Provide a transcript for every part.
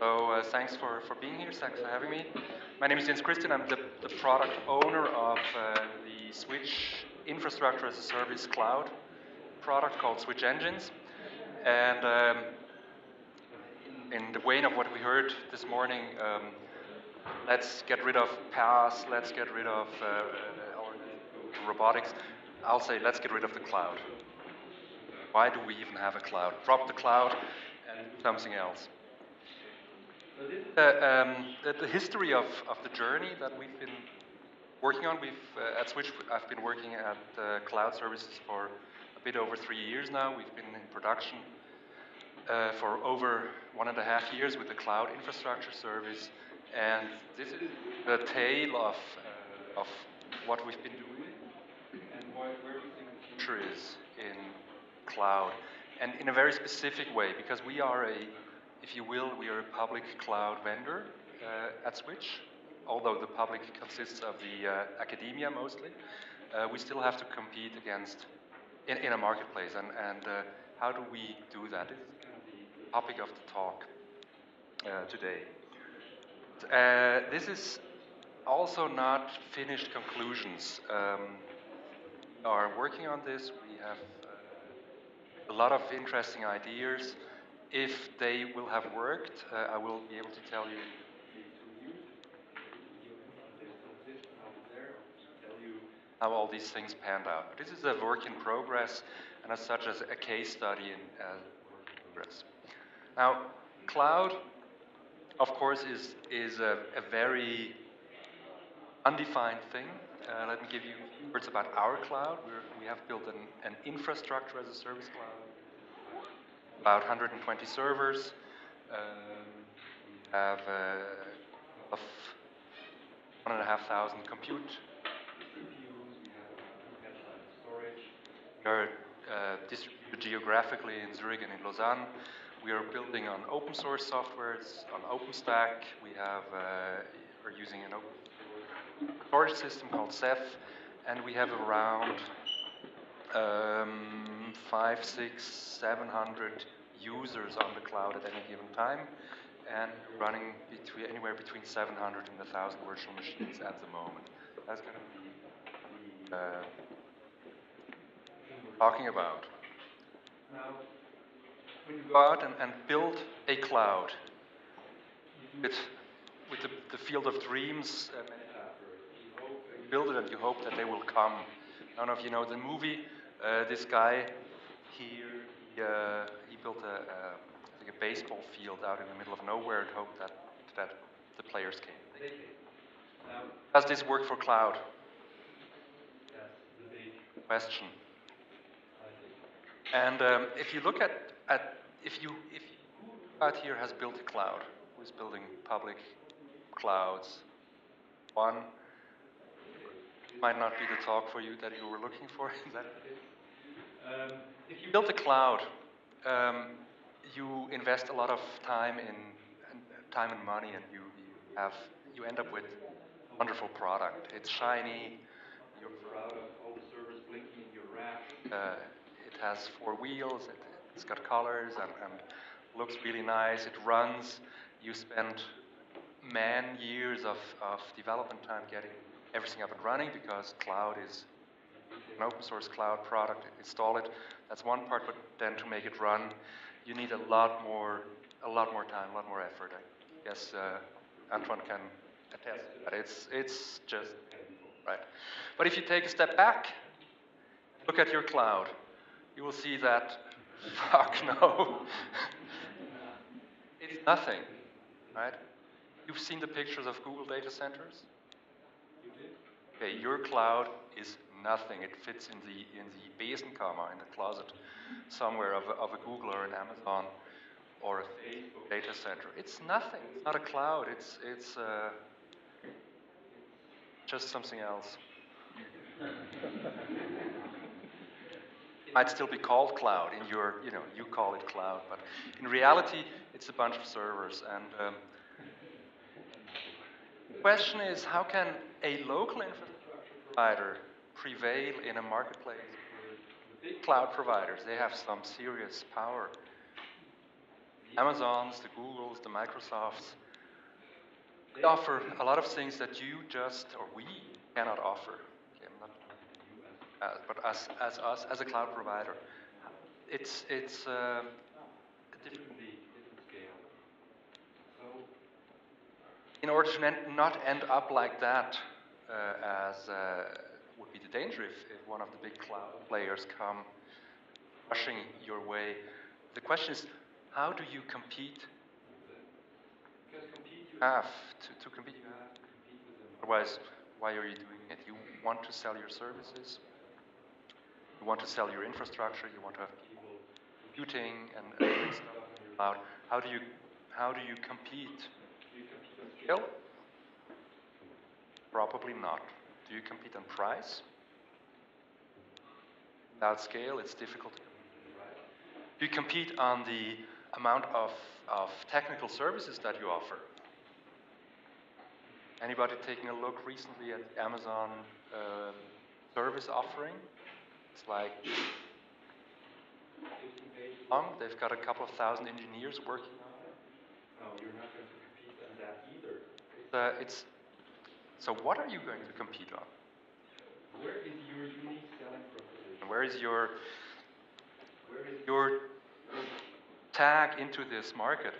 So uh, thanks for, for being here, thanks for having me. My name is Jens Christian, I'm the, the product owner of uh, the Switch Infrastructure as a Service Cloud product called Switch Engines. And um, in the vein of what we heard this morning, um, let's get rid of PaaS, let's get rid of uh, robotics. I'll say let's get rid of the cloud. Why do we even have a cloud? Drop the cloud and something else. Uh, um, the, the, history of, of the journey that we've been working on, we've uh, at Switch, I've been working at uh, cloud services for a bit over three years now. We've been in production uh, for over one and a half years with the cloud infrastructure service, and this is the tale of uh, of what we've been doing and where we think the future is in cloud, and in a very specific way because we are a if you will, we are a public cloud vendor uh, at Switch. Although the public consists of the uh, academia mostly, uh, we still have to compete against in, in a marketplace. And, and uh, how do we do that? This is kind of the topic of the talk uh, today. This is also not finished conclusions. Um, are working on this. We have a lot of interesting ideas. If they will have worked, uh, I will be able to tell you how all these things panned out. This is a work in progress, and as such, as a case study in uh, progress. Now, cloud, of course, is is a, a very undefined thing. Uh, let me give you words about our cloud. We're, we have built an, an infrastructure as a service cloud about 120 servers. Um, we have uh, of one and a half thousand compute We are uh, distributed geographically in Zurich and in Lausanne. We are building on open source softwares, on OpenStack. We have, uh, are using an open storage system called Ceph, and we have around um, five, six, seven hundred users on the cloud at any given time, and running between anywhere between 700 and 1,000 virtual machines at the moment. That's going to be uh, talking about. Now, when you go out and, and build a cloud with, with the, the field of dreams, uh, you build it and you hope that they will come. I don't know if you know the movie. Uh, this guy here, he, uh, he built a, like a baseball field out in the middle of nowhere and hoped that, that the players came. Does this work for cloud? Question. And um, if you look at, at if you if who out here has built a cloud, who's building public clouds? One might not be the talk for you that you were looking for. Is that um, if you build a cloud, um, you invest a lot of time in time and money, and you, you have you end up with a wonderful product. It's shiny. You're proud of all the servers blinking in your rack. Uh, it has four wheels. It, has got colors and, and looks really nice. It runs. You spend man years of, of development time getting everything up and running because cloud is an open source cloud product, install it. That's one part, but then to make it run, you need a lot more, a lot more time, a lot more effort. I guess uh, Antoine can attest but. It's, it's just right. But if you take a step back, look at your cloud, you will see that, fuck no, it's nothing, right? You've seen the pictures of Google data centers? Okay, your cloud is nothing. It fits in the in the Besenkammer in the closet somewhere of a, of a Google or an Amazon or a Facebook data center. It's nothing. It's not a cloud. It's it's uh, just something else. it might still be called cloud in your, you know, you call it cloud, but in reality, it's a bunch of servers. And um, the question is, how can a local infrastructure provider prevail in a marketplace. The big cloud providers, they have some serious power. the Amazons, the Googles, the Microsofts, they offer a lot of things that you just, or we, cannot offer. Okay, not, uh, but as, as us, as a cloud provider, it's, it's uh, a different, different scale. So, in order to not end up like that, as uh, would be the danger if, if one of the big cloud players come rushing your way. The question is, how do you compete? Compete you have to, to compete you have to compete with them. Otherwise, why are you doing it? You want to sell your services, you want to sell your infrastructure, you want to have people computing and, and stuff on your cloud. How do you how do you compete? Do you compete on scale? Probably not. Do you compete on price? Without scale, it's difficult to compete. Do you compete on the amount of, of technical services that you offer? Anybody taking a look recently at Amazon uh, service offering? It's like long. They've got a couple of thousand engineers working on it. No, you're not going to compete on that either. Uh, it's so what are you going to compete on? Where is your unique selling proposition? Where is your where is your tag into this market?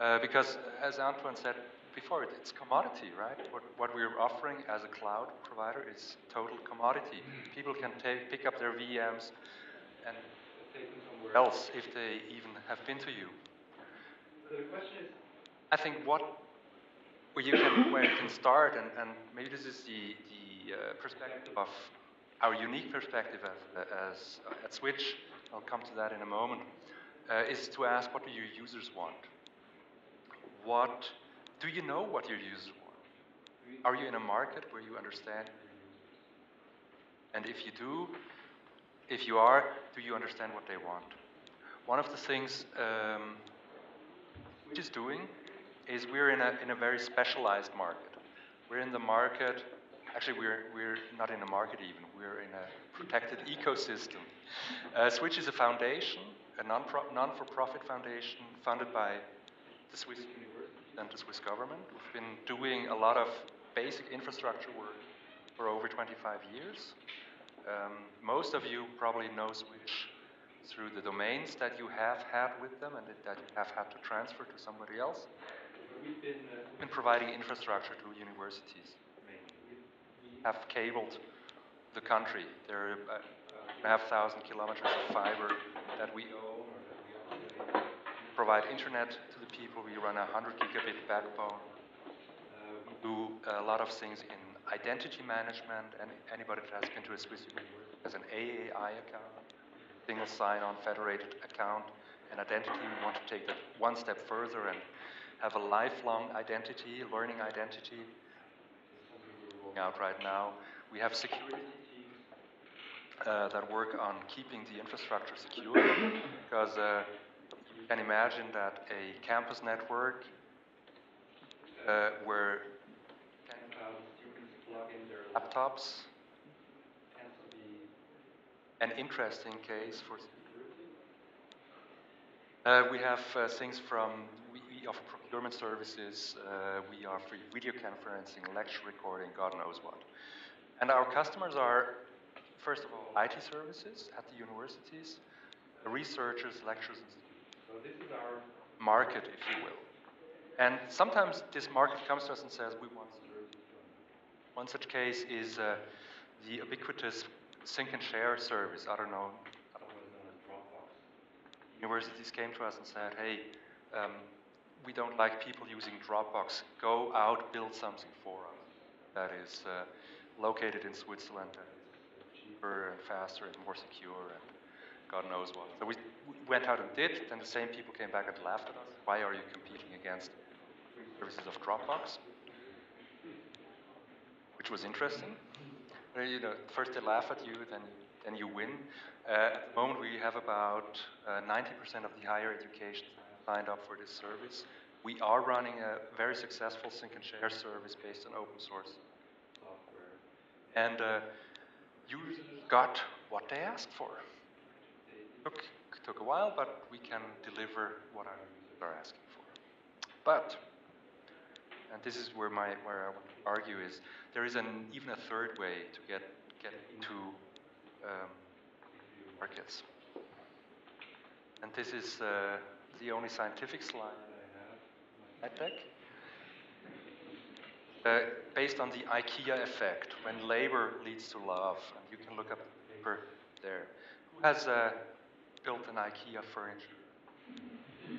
Uh, because as Antoine said before, it, it's commodity, right? What, what we're offering as a cloud provider is total commodity. People can take, pick up their VMs and take them somewhere else if they even have been to you. So the question is, I think what where you can where you can start, and, and maybe this is the the uh, perspective of our unique perspective as, as at Switch. I'll come to that in a moment. Uh, is to ask what do your users want? What do you know what your users want? Are you in a market where you understand? And if you do, if you are, do you understand what they want? One of the things um, Switch is doing is we're in a, in a very specialized market. We're in the market, actually we're, we're not in a market even, we're in a protected ecosystem. Uh, Switch is a foundation, a non-for-profit foundation funded by the Swiss university and the Swiss government. We've been doing a lot of basic infrastructure work for over 25 years. Um, most of you probably know Switch through the domains that you have had with them and that you have had to transfer to somebody else. We've been, providing infrastructure to universities. We have cabled the country. There are half thousand kilometers of fiber that we own we. Provide internet to the people. We run a 100 gigabit backbone. We do a lot of things in identity management, and anybody that has been to a Swiss university has an AAI account, single sign-on federated account, and identity. We want to take that one step further and have a lifelong identity, learning identity. Out right now. We have security uh, that work on keeping the infrastructure secure because uh, you can imagine that a campus network uh, where 10,000 students plug in their laptops to be an interesting case for security. Uh, we have uh, things from we offer procurement services, uh, we offer video conferencing, lecture recording, God knows what. And our customers are, first of all, IT services at the universities, researchers, lecturers, and students. So this is our market, if you will. And sometimes this market comes to us and says, we want services. One such case is uh, the ubiquitous sync and share service. I don't know, otherwise known as Dropbox. Universities came to us and said, hey, um, we don't like people using Dropbox. Go out, build something for us that is uh, located in Switzerland and cheaper and faster and more secure and God knows what. So we, we went out and did, then the same people came back and laughed at us. Why are you competing against services of Dropbox? Which was interesting. You know, first they laugh at you, then then you win. Uh, at the moment, we have about 90% uh, of the higher education signed up for this service. We are running a very successful sync and share service based on open source software. And uh, users got what they asked for. It took, took a while, but we can deliver what our are asking for. But, and this is where my where I argue is there is an even a third way to get get into um, markets. And this is uh, the only scientific slide that I have in uh, based on the IKEA effect, when labor leads to love. And you can look up the paper there. Who has uh, built an IKEA furniture?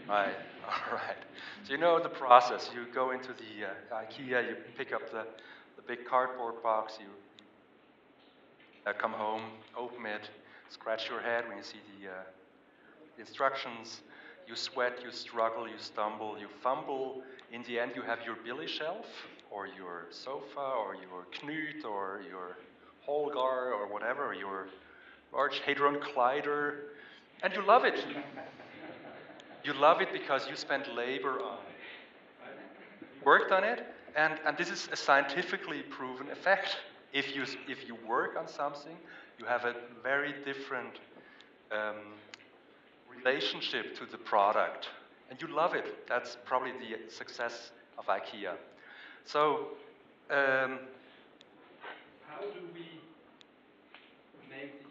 Right, all right. So you know the process. You go into the uh, IKEA, you pick up the, the big cardboard box, you, uh, come home, open it, scratch your head when you see the, uh, the instructions. You sweat, you struggle, you stumble, you fumble. In the end, you have your billy shelf or your sofa or your Knut or your Holgar or whatever, your large Hadron Collider, and you love it. you love it because you spent labor on it, worked on it, and, and this is a scientifically proven effect. If you, if you work on something, you have a very different um, relationship to the product, and you love it. That's probably the success of IKEA. So, um, how do we make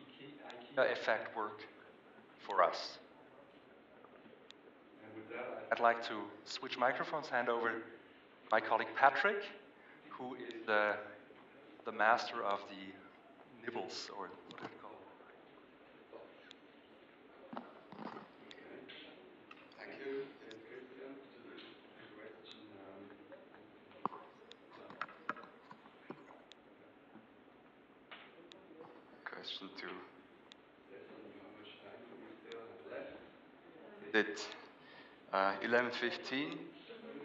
the IKEA effect work for us? I'd like to switch microphones, hand over my colleague Patrick, who is the, the master of the nibbles, or what do you call question two. Did uh, 11.15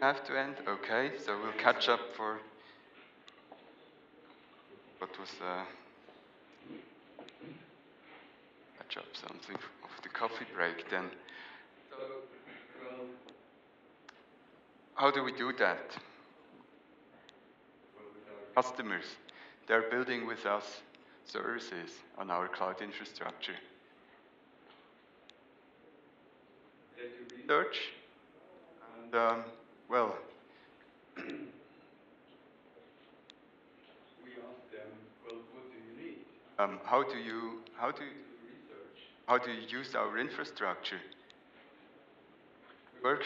have to end? Okay, so we'll catch up for what was uh, catch up something of the coffee break then. How do we do that? Customers, they're building with us services on our cloud infrastructure. Research, and um, well, we ask them, well, what do you need? Um, how do you how do you research? How do you use our infrastructure? We work.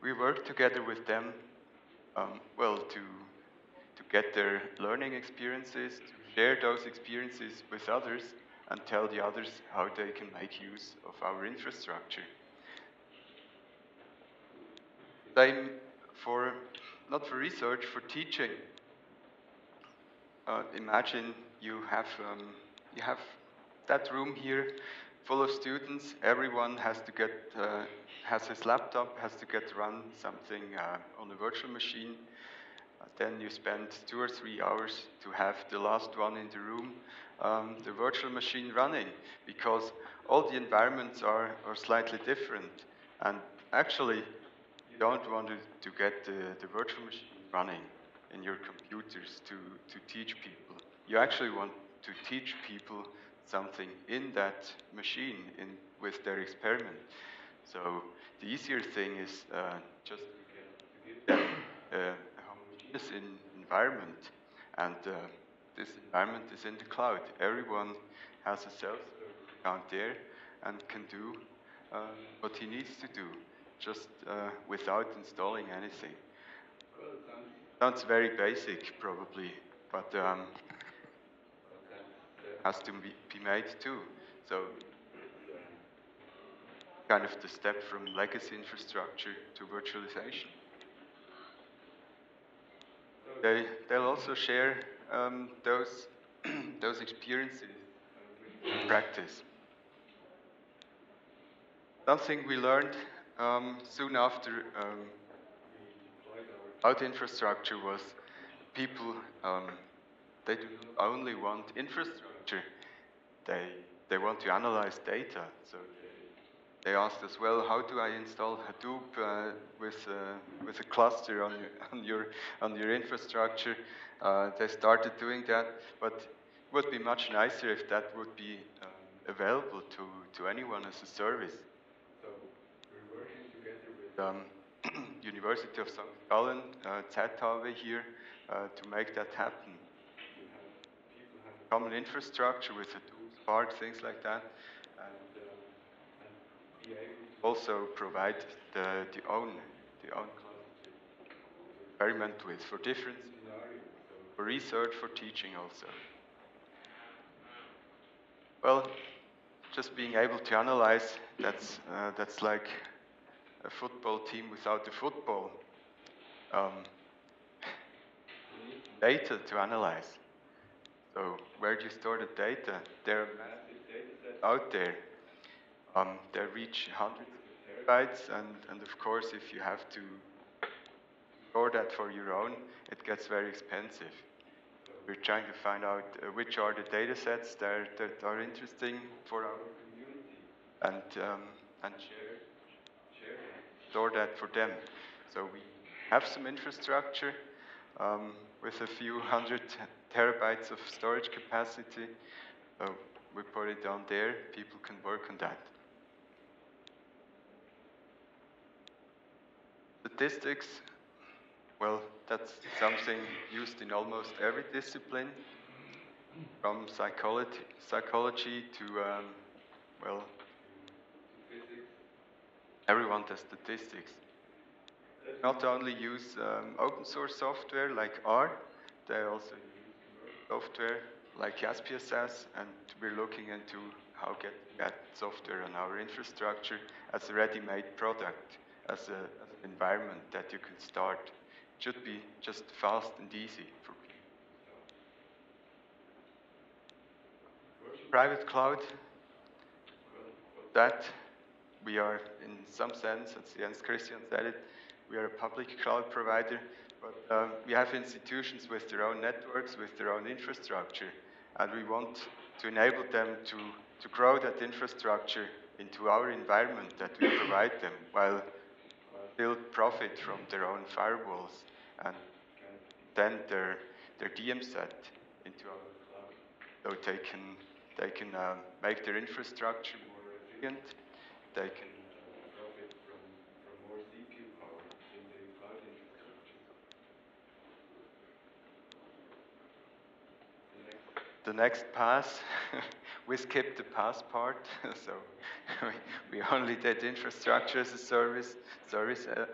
We work together with them, um, well, to get their learning experiences, share those experiences with others, and tell the others how they can make use of our infrastructure. Same for, not for research, for teaching. Uh, imagine you have, um, you have that room here full of students. Everyone has to get, uh, has his laptop, has to get run something uh, on a virtual machine then you spend two or three hours to have the last one in the room, um, the virtual machine running, because all the environments are, are slightly different. And actually, you don't want to, to get the, the virtual machine running in your computers to, to teach people. You actually want to teach people something in that machine in, with their experiment. So the easier thing is uh, just to give them uh, this in environment, and uh, this environment is in the cloud. Everyone has a self account there and can do uh, what he needs to do, just uh, without installing anything. Sounds very basic, probably, but um, has to be made too. So, kind of the step from legacy infrastructure to virtualization. They, they'll also share um, those, those experiences in practice. Something we learned um, soon after um, cloud infrastructure was people, um, they do only want infrastructure, they, they want to analyze data. So they asked us, well, how do I install Hadoop uh, with, uh, with a cluster on your, on your, on your infrastructure? Uh, they started doing that, but it would be much nicer if that would be um, available to, to anyone as a service. So we're working together with um, University of St. Gallen, uh, ZHW here, uh, to make that happen. Common infrastructure with a tools part, things like that, and, uh, and also provide the, the own the own experiment with for different for research, for teaching also. Well, just being able to analyze, that's, uh, that's like a football team without the football. Um, data to analyze. So where do you store the data? There are massive data sets out there. Um, they reach hundreds of terabytes, and, and of course, if you have to store that for your own, it gets very expensive. We're trying to find out uh, which are the data sets that, that are interesting for our community and, um, and share, share store that for them. So we have some infrastructure um, with a few hundred terabytes of storage capacity. Uh, we put it down there, people can work on that. Statistics, well, that's something used in almost every discipline, from psychology, psychology to, um, well, everyone does statistics. Not only use um, open source software like R, they also use software like SPSS, and we're looking into how get that software on our infrastructure as a ready-made product, as, a, environment that you can start should be just fast and easy for people. Private cloud, that we are in some sense, as Jens Christian said it, we are a public cloud provider, but um, we have institutions with their own networks, with their own infrastructure, and we want to enable them to, to grow that infrastructure into our environment that we provide them, while still profit from their own firewalls and then their, their DMZ into our cloud. So they can, they can um, make their infrastructure more resilient, they can profit from, from more CPU power in the cloud infrastructure. The next PaaS, we skipped the PaaS part, so we, only did infrastructure as a service, service uh,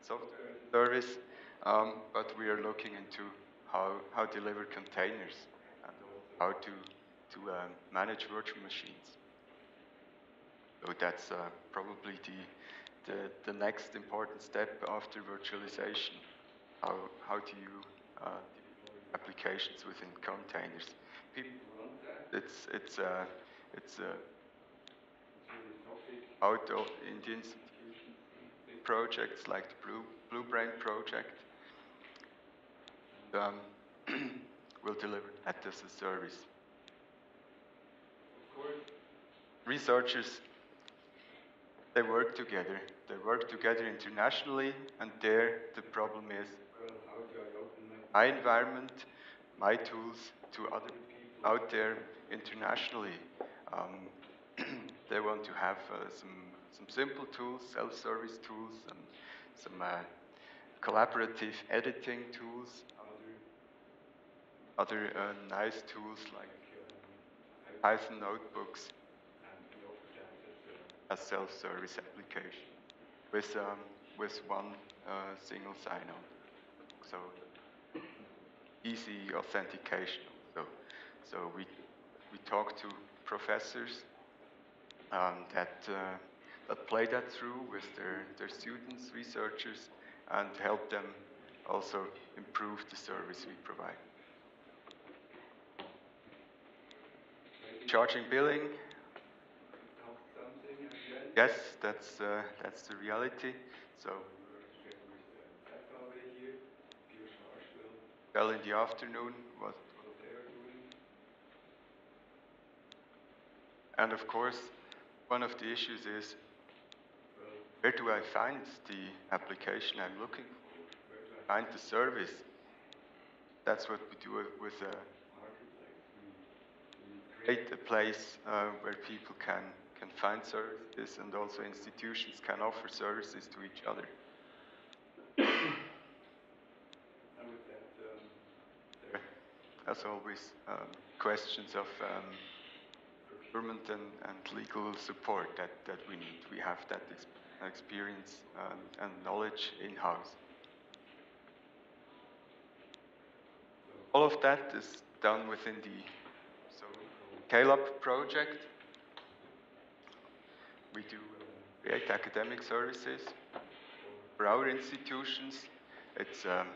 software as a service, um, but we are looking into how, how deliver containers and how to, to um, manage virtual machines. So that's uh, probably the, the, the, next important step after virtualization. How, how do you uh, applications within containers? People. It's, it's, uh, it's uh, out of Indian projects like the Blue, Blue Brain project, um, will deliver that as a service. Researchers, they work together. They work together internationally, and there the problem is, my environment, my tools to other people out there internationally? Um, they want to have uh, some, some simple tools, self-service tools, and some uh, collaborative editing tools, other uh, nice tools like uh, Python notebooks and a self-service application with, um, with one uh, single sign-on. So easy authentication. So, so we, we talk to professors um, that, uh, that play that through with their, their students, researchers, and help them also improve the service we provide. charging billing. Yes, that's uh, that's the reality. So well in the afternoon what, what they are doing. And of course, one of the issues is where do I find the application I'm looking for? Where do I find the service? That's what we do with a create a place uh, where people can, can find services, and also institutions can offer services to each other. And with that, um, there, as always, um, questions of um, procurement and, and legal support that, that we need. We have that ex experience um, and knowledge in-house. All of that is done within the so project. We do create academic services for our institutions. It's um,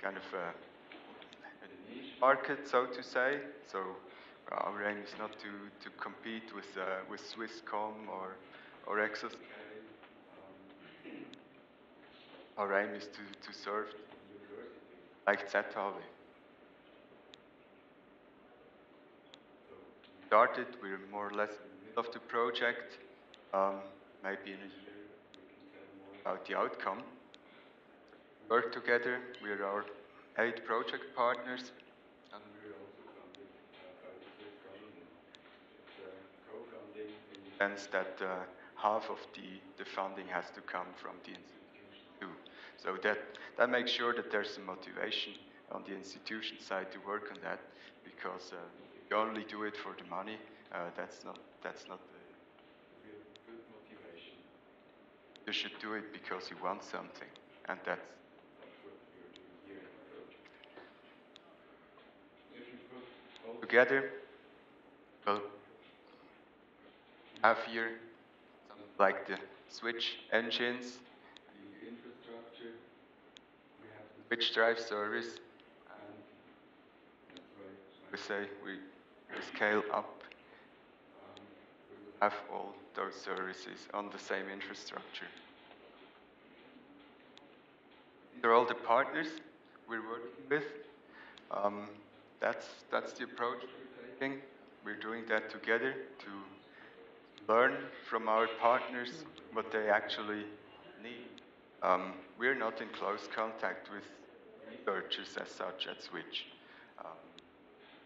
kind of a, a niche market, so to say. So our aim is not to, to compete with, uh, with Swisscom or, or. Um, our aim is to, to serve like ZHAW. started, we're more or less of the project. Um, maybe about the outcome. Work together, we're our eight project partners, and we're also funded uh, by the Swiss government. It's uh, co-funding in the sense that uh, half of the, the funding has to come from the institution. So that, that makes sure that there's some motivation on the institution side to work on that because uh, you only do it for the money, uh, that's not that's not good motivation. You should do it because you want something, and that's that's what we're doing here in the project. If you put all together, well, have here something like the switch engines, the infrastructure, we have the switch drive service, and. We say we scale up, have all those services on the same infrastructure. These are all the partners we're working with. Um, that's, that's the approach we're taking. We're doing that together to learn from our partners what they actually need. Um, we're not in close contact with researchers as such at Switch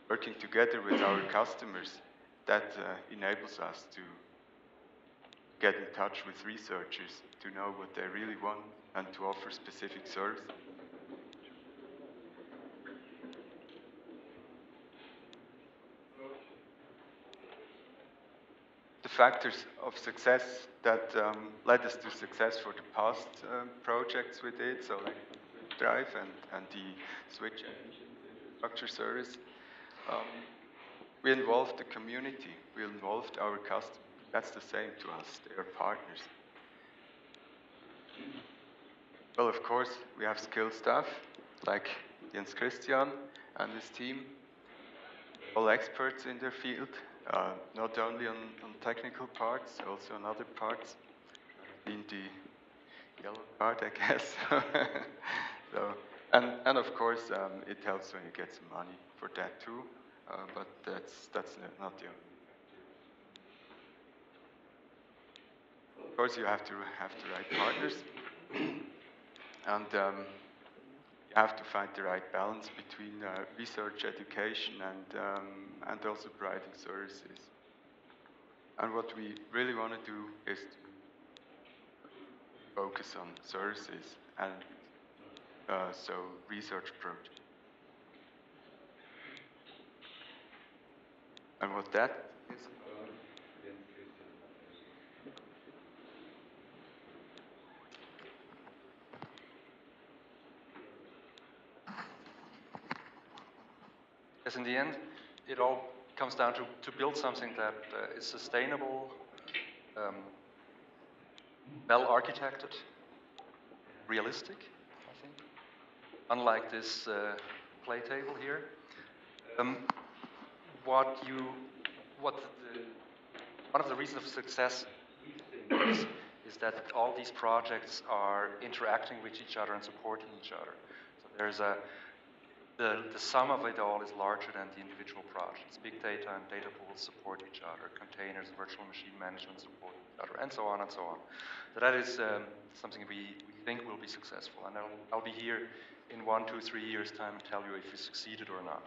working together with our customers, that uh, enables us to get in touch with researchers to know what they really want and to offer specific service. Factors of success that um, led us to success for the past um, projects we did, so like Drive and, and the Switch infrastructure service, um, we involved the community, we involved our customers. That's the same to us, they are partners. Well, of course, we have skilled staff like Jens Christian and his team, all experts in their field, uh, not only on, on, technical parts, also on other parts. In the yellow part, I guess. so, and, and of course, um, it helps when you get some money for that too, uh, but that's, that's not the only Of course, you have to have the right partners, and um, have to find the right balance between uh, research, education, and um, and also providing services. And what we really want to do is to focus on services and uh, so research projects. And what that Yes, in the end, it all comes down to, to build something that uh, is sustainable, um, well architected, realistic, I think. Unlike this uh, play table here. Um, what you, what the, one of the reasons of success is, is that all these projects are interacting with each other and supporting each other. So there's a, the, the sum of it all is larger than the individual projects. Big data and data pools support each other, containers, virtual machine management support each other, and so on and so on. So that is um, something we, we think will be successful. And I'll, I'll be here in one, two, three years' time and tell you if we succeeded or not.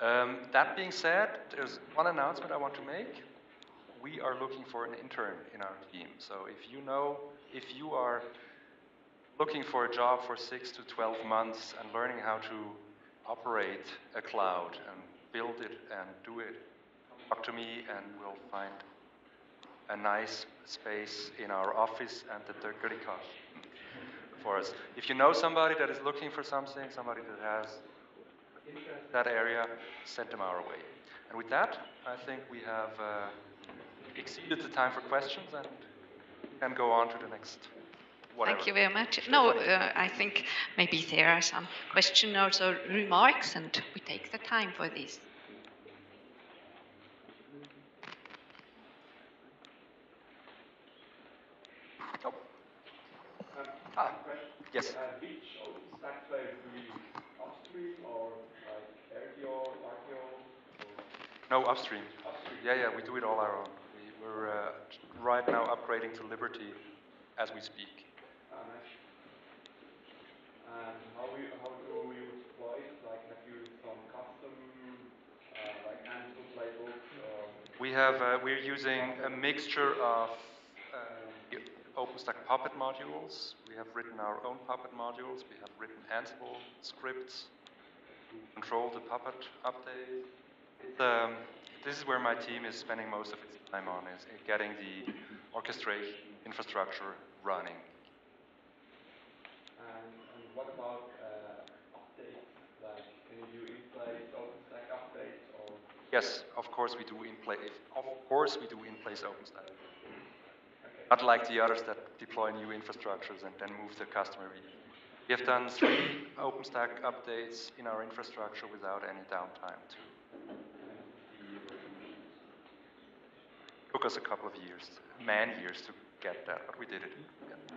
Um, that being said, there's one announcement I want to make. we are looking for an intern in our team. So if you know, if you are looking for a job for six to 12 months and learning how to operate a cloud and build it and do it, talk to me and we'll find a nice space in our office and the Töckeli for us. If you know somebody that is looking for something, somebody that has that area, send them our way. And with that, I think we have uh, exceeded the time for questions and can go on to the next. Whatever. Thank you very much. No, uh, I think maybe there are some questions or remarks, and we take the time for this. Oh. Ah, yes. Uh, which OpenStack players do you use? Upstream or like Ergio, Argio? No, upstream. Upstream. Yeah, yeah, we do it all our own. We, we're uh, right now upgrading to Liberty as we speak. And how, you, how do you deploy it? Like, have you some custom, uh, like Ansible playbooks? We have, uh, we're using a mixture of uh, OpenStack Puppet modules. We have written our own Puppet modules. We have written Ansible scripts to control the Puppet update. Um, this is where my team is spending most of its time on, is getting the orchestration infrastructure running. And what about uh, updates? Like, can you do in-place OpenStack updates or? Yes, of course we do in place. Of course we do in place OpenStack. Okay. Not like the others that deploy new infrastructures and then move the customer. We have done three OpenStack updates in our infrastructure without any downtime too. Took us a couple of years, man years to get that, but we did it. Yeah.